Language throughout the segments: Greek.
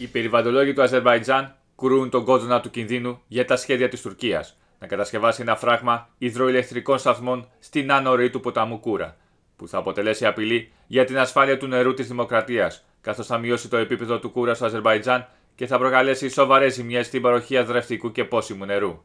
Οι περιβαλλοντολόγοι του Αζερβαϊτζάν κρούν τον κόδωνα του κινδύνου για τα σχέδια της Τουρκίας να κατασκευάσει ένα φράγμα υδροηλεκτρικών σταθμών στην άνω ροή του ποταμού Κούρα, που θα αποτελέσει απειλή για την ασφάλεια του νερού της Δημοκρατίας, καθώς θα μειώσει το επίπεδο του Κούρα στο Αζερβαϊτζάν και θα προκαλέσει σοβαρές ζημιές στην παροχή αδρευτικού και πόσιμου νερού.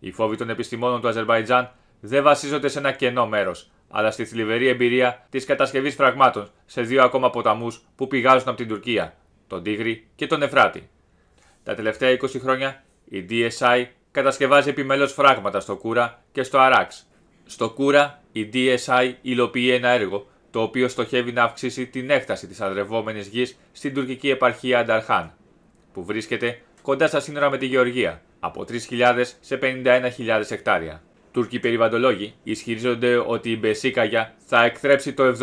Οι φόβοι των επιστημόνων του Αζερβαϊτζάν δεν βασίζονται σε ένα κενό μέρος, αλλά στη θλιβερή εμπειρία της κατασκευής φραγμάτων σε δύο ακόμα ποταμούς που πηγάζουν από την Τουρκία, τον Τίγρη και τον Εφράτη. Τα τελευταία 20 χρόνια η DSI κατασκευάζει επιμέλους φράγματα στο Κούρα και στο Αράξ. Στο Κούρα η DSI υλοποιεί ένα έργο το οποίο στοχεύει να αυξήσει την έκταση της αδρευόμενης γης στην τουρκική επαρχία Ανταρχάν, που βρίσκεται κοντά στα σύνορα με τη Γεωργία, από 3.000 σε 51.000 εκτάρια. Τούρκοι περιβαλλοντολόγοι ισχυρίζονται ότι η Μπεσίκαγια θα εκθρέψει το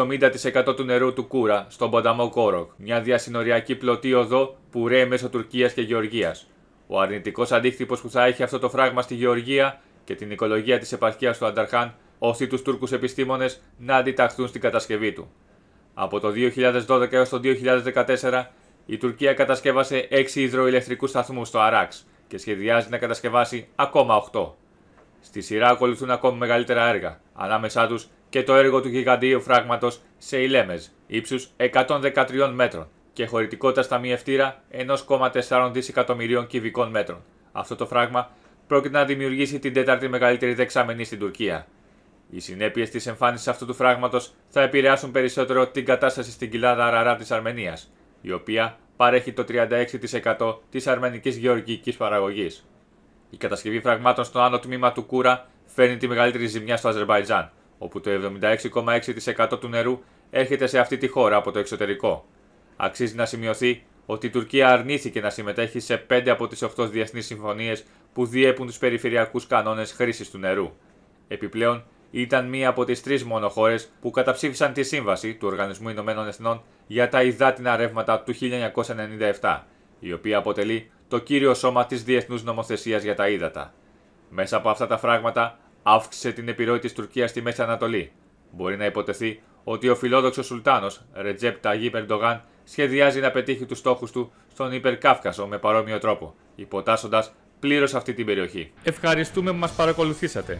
70% του νερού του Κούρα στον ποταμό Κόροκ, μια διασυνοριακή πλωτή οδό που ρέει μέσω Τουρκίας και Γεωργίας. Ο αρνητικός αντίκτυπος που θα έχει αυτό το φράγμα στη Γεωργία και την οικολογία της επαρχίας του Ανταρχάν ώστε τους Τούρκους επιστήμονες να αντιταχθούν στην κατασκευή του. Από το 2012 έως το 2014 η Τουρκία κατασκεύασε 6 υδροηλεκτρικούς σταθμούς στο Αράξ και σχεδιάζει να κατασκευάσει ακόμα 8. Στη σειρά ακολουθούν ακόμη μεγαλύτερα έργα, ανάμεσά τους και το έργο του γιγαντίου φράγματος σε Ηλέμεζ, ύψου 113 μέτρων και χωρητικότητα στα μη ευτήρα 1,4 δισεκατομμυρίων κυβικών μέτρων. Αυτό το φράγμα πρόκειται να δημιουργήσει την τέταρτη μεγαλύτερη δεξαμενή στην Τουρκία. Οι συνέπειες της εμφάνισης αυτού του φράγματος θα επηρεάσουν περισσότερο την κατάσταση στην κοιλάδα Αραρά της Αρμενίας, η οποία παρέχει το 36% της αρμενικής γεωργικής παραγωγής. Η κατασκευή φραγμάτων στο άνω τμήμα του Κούρα φέρνει τη μεγαλύτερη ζημιά στο Αζερβαϊτζάν, όπου το 76,6% του νερού έρχεται σε αυτή τη χώρα από το εξωτερικό. Αξίζει να σημειωθεί ότι η Τουρκία αρνήθηκε να συμμετέχει σε 5 από τις 8 διεθνείς συμφωνίες που διέπουν τους περιφερειακούς κανόνες χρήσης του νερού. Επιπλέον, ήταν μία από τις τρεις μόνο χώρες που καταψήφισαν τη σύμβαση του Οργανισμού Ηνωμένων Εθνών για τα υδάτινα ρεύματα του 1997, η οποία αποτελεί το κύριο σώμα της διεθνούς νομοθεσίας για τα ύδατα. Μέσα από αυτά τα φράγματα αύξησε την επιρροή της Τουρκίας στη Μέση Ανατολή. Μπορεί να υποτεθεί ότι ο φιλόδοξος Σουλτάνος Ρετζέπ Ταγί Περντογάν σχεδιάζει να πετύχει τους στόχους του στον Υπερκάφκασο με παρόμοιο τρόπο, υποτάσσοντας πλήρως αυτή την περιοχή. Ευχαριστούμε που μας παρακολουθήσατε.